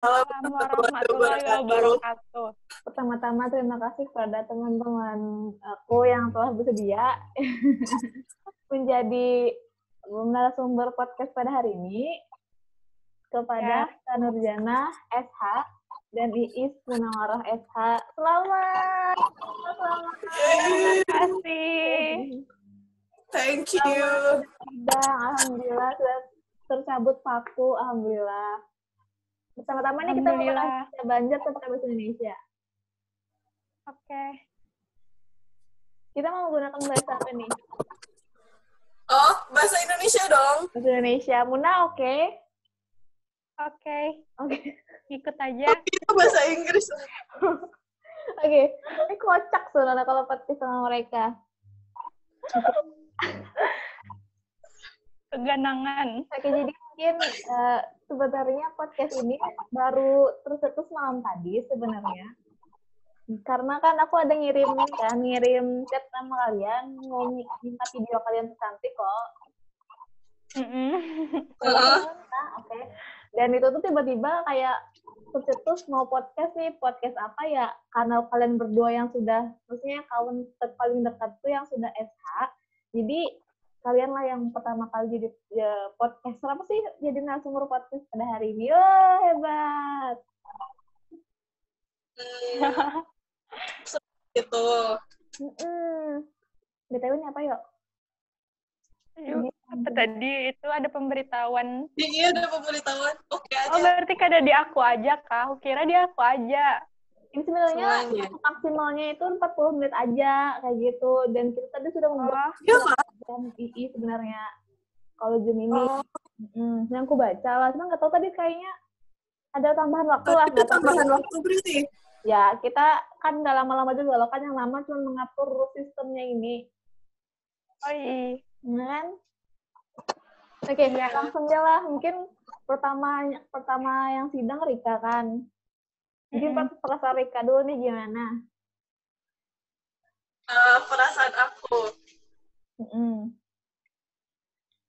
Waalaikumsalam warahmatullahi wabarakatuh. Pertama-tama terima kasih kepada teman-teman aku yang telah bersedia menjadi narasumber podcast pada hari ini kepada ya. Tanurjana SH dan Iis Munawarah SH. Selamat! Selamat! Terima kasih. Thank you. Sudah, alhamdulillah sudah tercabut paku, alhamdulillah. Pertama-tama nih kita mau bahasa Banjar tentang bahasa Indonesia. Oke. Okay. Kita mau menggunakan bahasa apa nih? Oh, bahasa Indonesia dong. Bahasa Indonesia. Muna oke? Okay? Oke. Okay. Oke. Okay. Ikut aja. Oh, itu bahasa Inggris. oke. Okay. Ini kocak sebenarnya kalau podcast sama mereka. Keganangan. Oke, jadi mungkin uh, sebenarnya podcast ini baru tercetus malam tadi sebenarnya. Karena kan aku ada ngirim kan, ngirim chat sama kalian, mau minta video kalian cantik kok. Mm -hmm. Nah, oke. Okay dan itu tuh tiba-tiba kayak tercetus mau podcast nih podcast apa ya karena kalian berdua yang sudah maksudnya kawan paling dekat tuh yang sudah SH jadi kalian lah yang pertama kali jadi ya, podcast apa sih jadi narasumber podcast pada hari ini oh hebat gitu mm btw ini apa yuk Aduh, apa tadi itu ada pemberitahuan? Iya, ada pemberitahuan. Oke aja. Oh, berarti kada di aku aja, Kak. Aku kira di aku aja. Ini sebenarnya maksimalnya itu 40 menit aja, kayak gitu. Dan kita tadi sudah membuat oh. Jam II sebenarnya. Kalau jam ini. Oh. Hmm, yang aku baca lah. Cuma nggak tahu tadi kayaknya ada tambahan waktu lah. Ada tambahan waktu berarti? Ya, kita kan nggak lama-lama juga loh. Kan yang lama cuma mengatur sistemnya ini. Oh iya kan oke okay, ya. langsung aja lah mungkin pertama pertama yang sidang Rika kan mungkin mm -hmm. perasaan Rika dulu nih gimana uh, perasaan aku mm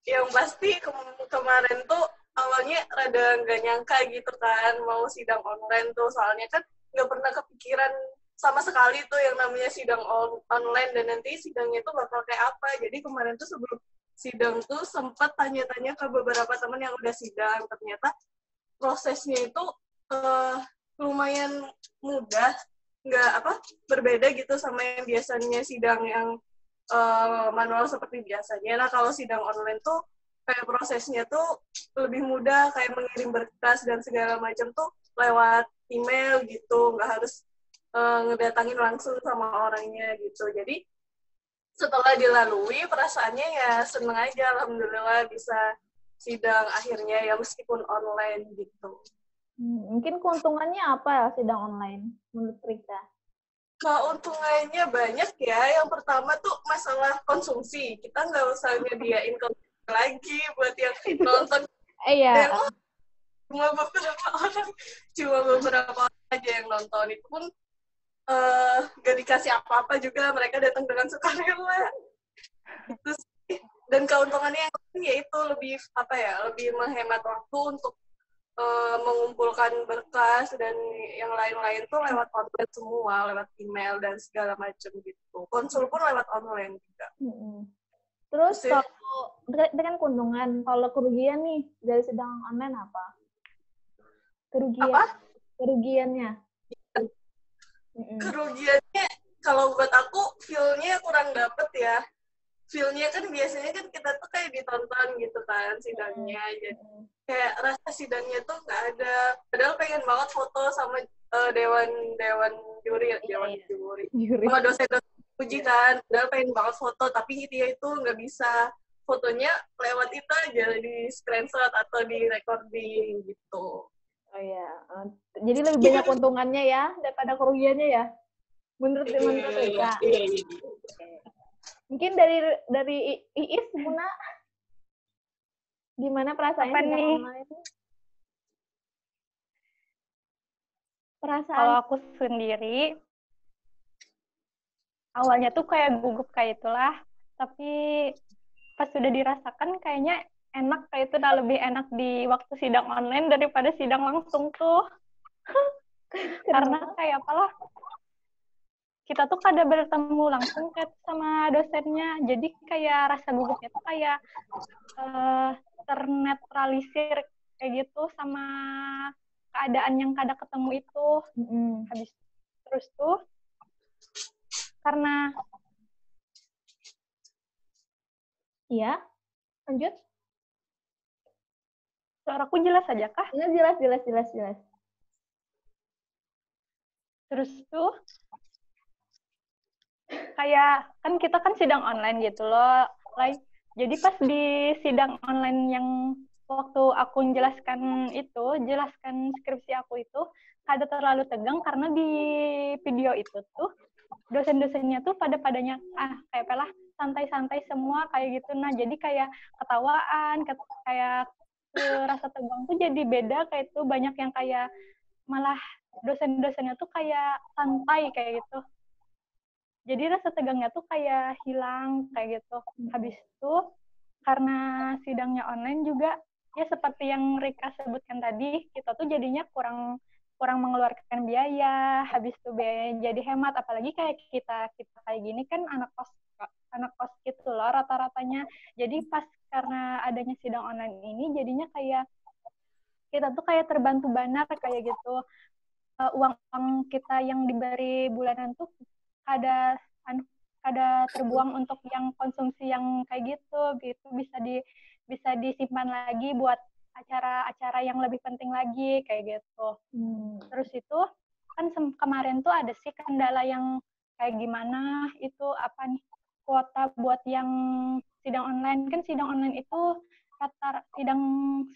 yang pasti ke kemarin tuh awalnya rada nggak nyangka gitu kan mau sidang online tuh soalnya kan nggak pernah kepikiran sama sekali tuh yang namanya sidang on online dan nanti sidangnya tuh bakal kayak apa. Jadi kemarin tuh sebelum sidang tuh sempat tanya-tanya ke beberapa teman yang udah sidang. Ternyata prosesnya itu uh, lumayan mudah, nggak apa berbeda gitu sama yang biasanya sidang yang uh, manual seperti biasanya. Nah kalau sidang online tuh kayak prosesnya tuh lebih mudah, kayak mengirim berkas dan segala macam tuh lewat email gitu, nggak harus uh, ngedatangin langsung sama orangnya gitu. Jadi setelah dilalui perasaannya ya seneng aja alhamdulillah bisa sidang akhirnya ya meskipun online gitu. Hmm, mungkin keuntungannya apa ya sidang online menurut Rika? Keuntungannya banyak ya. Yang pertama tuh masalah konsumsi. Kita nggak usah nyediain konsumsi lagi buat yang nonton. Iya. cuma beberapa orang, cuma beberapa orang aja yang nonton. Itu pun uh, gak dikasih apa-apa juga mereka datang dengan sukarela terus dan keuntungannya yang lain yaitu lebih apa ya lebih menghemat waktu untuk uh, mengumpulkan berkas dan yang lain-lain tuh lewat online semua lewat email dan segala macam gitu. Konsul pun lewat online juga. Terus kalau dengan keuntungan. Kalau kerugian nih dari sedang online apa? Kerugian. Apa? kerugiannya? Kerugiannya kalau buat aku feel-nya kurang dapet ya feel-nya kan biasanya kan kita tuh kayak ditonton gitu kan sidangnya jadi kayak rasa sidangnya tuh nggak ada padahal pengen banget foto sama uh, dewan dewan juri iya, dewan iya. juri sama dosen-dosen uji kan padahal pengen banget foto tapi dia itu nggak bisa fotonya lewat itu aja di screenshot atau di recording gitu Oh iya. Uh, jadi lebih banyak keuntungannya ya daripada kerugiannya ya. Menurut iya, menurut Ika. Iya, iya, iya. Mungkin dari dari Iis Muna. Gimana perasaannya Apa nih? Perasaan Kalau aku sendiri awalnya tuh kayak gugup kayak itulah, tapi pas sudah dirasakan kayaknya enak. Kayak itu udah lebih enak di waktu sidang online daripada sidang langsung tuh. karena kayak apalah kita tuh kada bertemu langsung kayak sama dosennya jadi kayak rasa gugupnya tuh kayak uh, ternetralisir kayak gitu sama keadaan yang kada ketemu itu mm-hmm. habis terus tuh karena iya lanjut suaraku jelas aja kah? Iya jelas jelas jelas jelas. Terus tuh kayak kan kita kan sidang online gitu loh, like jadi pas di sidang online yang waktu aku menjelaskan itu, jelaskan skripsi aku itu, kada terlalu tegang karena di video itu tuh dosen-dosennya tuh pada padanya ah kayak pelah santai-santai semua kayak gitu. Nah jadi kayak ketawaan kayak rasa tegang tuh jadi beda kayak itu. Banyak yang kayak malah dosen-dosennya tuh kayak santai kayak gitu jadi rasa tegangnya tuh kayak hilang kayak gitu. Habis itu karena sidangnya online juga ya seperti yang Rika sebutkan tadi kita tuh jadinya kurang kurang mengeluarkan biaya. Habis itu biaya jadi hemat. Apalagi kayak kita kita kayak gini kan anak kos anak kos gitu loh rata-ratanya. Jadi pas karena adanya sidang online ini jadinya kayak kita tuh kayak terbantu banget kayak gitu. Uh, uang uang kita yang diberi bulanan tuh ada ada terbuang untuk yang konsumsi yang kayak gitu gitu bisa di bisa disimpan lagi buat acara-acara yang lebih penting lagi kayak gitu hmm. terus itu kan kemarin tuh ada sih kendala yang kayak gimana itu apa nih kuota buat yang sidang online kan sidang online itu kata sidang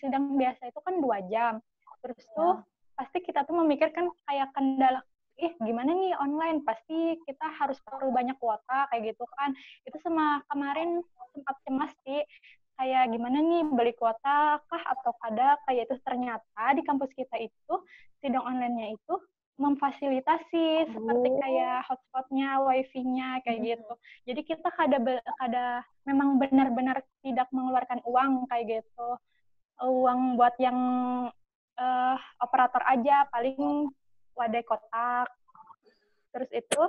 sidang biasa itu kan dua jam terus ya. tuh pasti kita tuh memikirkan kayak kendala ih gimana nih online pasti kita harus perlu banyak kuota kayak gitu kan itu sama kemarin sempat cemas sih kayak gimana nih beli kuota kah atau kada kayak itu ternyata di kampus kita itu sidang online-nya itu memfasilitasi oh. seperti kayak hotspotnya, wifi-nya kayak hmm. gitu. Jadi kita kada kada memang benar-benar tidak mengeluarkan uang kayak gitu. Uang buat yang uh, operator aja paling wadai kotak. Terus itu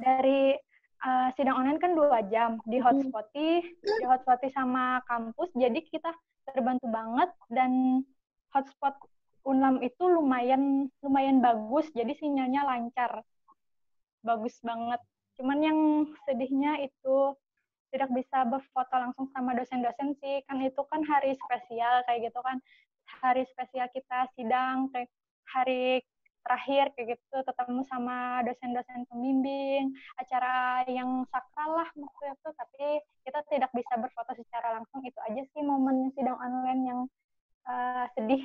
dari uh, sidang online kan dua jam di hotspoti, di hotspoti sama kampus. Jadi kita terbantu banget dan hotspot Unlam itu lumayan lumayan bagus, jadi sinyalnya lancar. Bagus banget. Cuman yang sedihnya itu tidak bisa berfoto langsung sama dosen-dosen sih, kan itu kan hari spesial kayak gitu kan. Hari spesial kita sidang kayak hari terakhir kayak gitu ketemu sama dosen-dosen pembimbing acara yang sakral lah waktu itu tapi kita tidak bisa berfoto secara langsung itu aja sih momen sidang online yang uh, sedih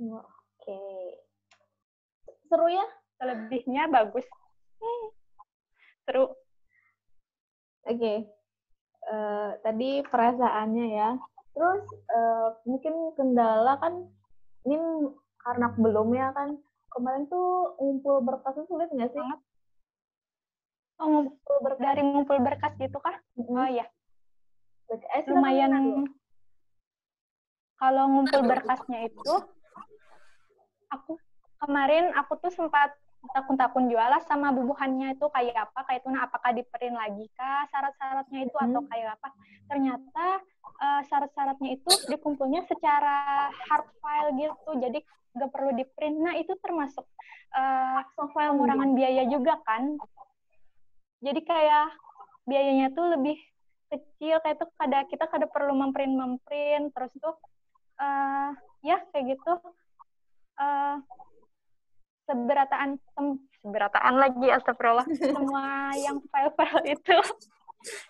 Oke. Okay. Seru ya? Selebihnya bagus. Seru. Oke. Okay. Uh, eh, tadi perasaannya ya. Terus uh, mungkin kendala kan ini karena belum ya kan kemarin tuh ngumpul berkas sulit nggak sih? Oh, ngumpul berkas. dari ngumpul berkas gitu kah? Mm -hmm. Oh iya. Eh, Lumayan. Kalau ngumpul berkasnya itu aku kemarin aku tuh sempat takun-takun jualan sama bubuhannya itu kayak apa kayak itu nah apakah diperin lagi kah syarat-syaratnya itu hmm. atau kayak apa. Ternyata uh, syarat-syaratnya itu dikumpulnya secara hard file gitu jadi nggak perlu di print nah itu termasuk uh, file pengurangan biaya juga kan. Jadi kayak biayanya tuh lebih kecil kayak itu kada kita kada perlu memprint memprint terus tuh uh, ya kayak gitu uh, seberataan seberataan lagi astagfirullah. Semua yang file-file itu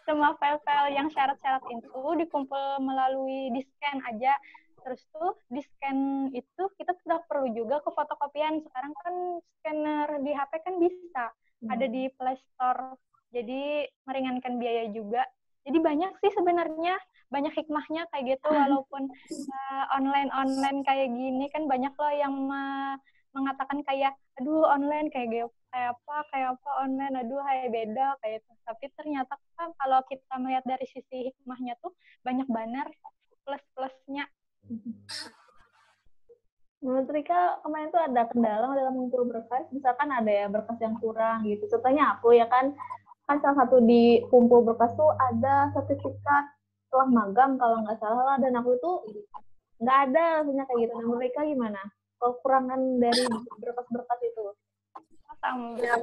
semua file-file yang syarat-syarat itu dikumpul melalui di scan aja. Terus tuh di scan itu kita tidak perlu juga ke fotokopian sekarang kan scanner di HP kan bisa hmm. ada di Play Store. Jadi meringankan biaya juga. Jadi banyak sih sebenarnya banyak hikmahnya kayak gitu. Walaupun uh, online online kayak gini kan banyak loh yang uh, mengatakan kayak aduh online kayak kayak apa kayak apa online aduh kayak beda kayak itu tapi ternyata kan kalau kita melihat dari sisi hikmahnya tuh banyak banner plus plusnya Menurut Rika kemarin tuh ada kendala dalam mengumpul berkas, misalkan ada ya berkas yang kurang gitu. Contohnya aku ya kan, kan salah satu di kumpul berkas tuh ada sertifikat telah magang kalau nggak salah lah, dan aku tuh nggak ada rasanya kayak gitu. Nah, Rika gimana? Kekurangan dari berkas-berkas itu? Ya,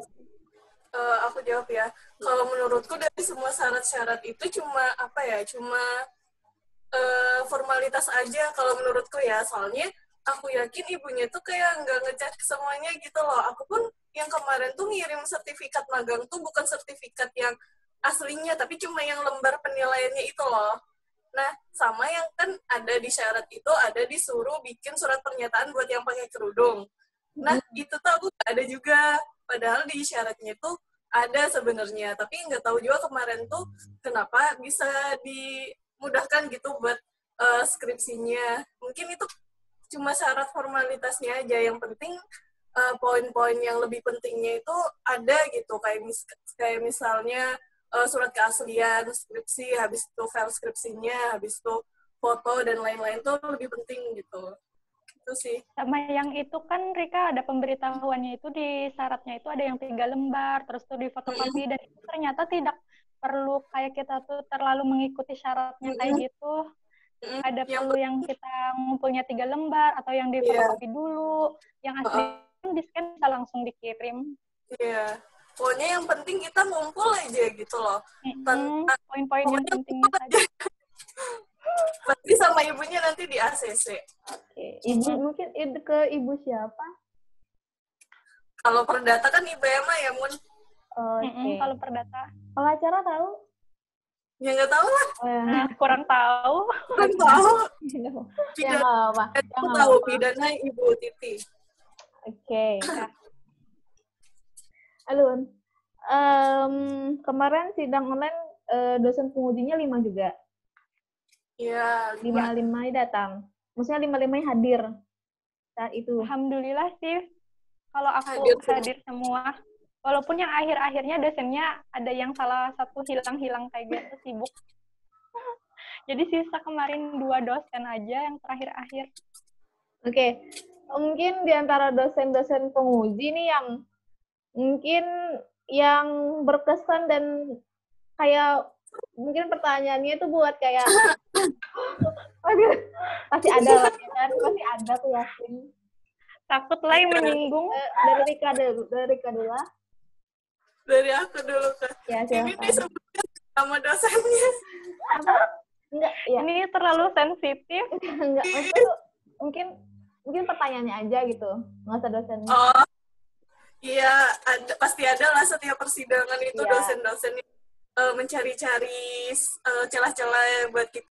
uh, aku jawab ya. Kalau menurutku dari semua syarat-syarat itu cuma apa ya? Cuma uh, formalitas aja kalau menurutku ya. Soalnya aku yakin ibunya tuh kayak nggak ngecek semuanya gitu loh. Aku pun yang kemarin tuh ngirim sertifikat magang tuh bukan sertifikat yang aslinya, tapi cuma yang lembar penilaiannya itu loh. Nah, sama yang kan ada di syarat itu, ada disuruh bikin surat pernyataan buat yang pakai kerudung. Nah, hmm. itu tuh aku ada juga. Padahal di syaratnya itu ada sebenarnya, tapi nggak tahu juga kemarin tuh kenapa bisa dimudahkan gitu buat uh, skripsinya. Mungkin itu cuma syarat formalitasnya aja yang penting uh, poin-poin yang lebih pentingnya itu ada gitu kayak mis kayak misalnya uh, surat keaslian skripsi habis itu file skripsinya habis itu foto dan lain-lain tuh lebih penting gitu itu sih sama yang itu kan Rika ada pemberitahuannya itu di syaratnya itu ada yang tiga lembar terus tuh di fotokopi dan itu ternyata tidak perlu kayak kita tuh terlalu mengikuti syaratnya kayak gitu ada yang perlu yang kita ngumpulnya tiga lembar atau yang di yeah. dulu, yang asli uh, di scan bisa langsung dikirim. Iya. Yeah. Pokoknya yang penting kita ngumpul aja gitu loh. Mm-hmm. Poin-poin yang penting aja. Nanti sama ibunya nanti di ACC. Oke. Okay. Ibu mungkin ke ibu siapa? Kalau perdata kan ibu Emma ya, Mun. Oke. Okay. Mm-hmm, kalau perdata. Kalau acara tahu? Ya nggak tahu lah. Nah, kurang tahu. Kurang tahu. ya, apa. Aku tahu pidana Ibu Titi. Oke. Okay. Alun, um, kemarin sidang online uh, dosen pengujinya lima juga. Iya. Lima lima datang. Maksudnya lima lima hadir saat itu. Alhamdulillah sih. Kalau aku hadir, hadir semua walaupun yang akhir-akhirnya dosennya ada yang salah satu hilang-hilang kayak gitu sibuk jadi sisa kemarin dua dosen aja yang terakhir-akhir oke okay. mungkin di antara dosen-dosen penguji nih yang mungkin yang berkesan dan kayak mungkin pertanyaannya itu buat kayak pasti ada lah kan pasti ada tuh yakin takut lah menyinggung dari Rika dulu dari Rika dulu dari aku dulu kak. Ya, ini disebutnya sama dosennya. Enggak, ya. Ini terlalu sensitif. Enggak, maksudnya mungkin mungkin pertanyaannya aja gitu, nggak usah dosennya. Oh, iya, ada, pasti ada lah setiap persidangan itu ya. dosen-dosen uh, mencari-cari uh, celah-celah buat kita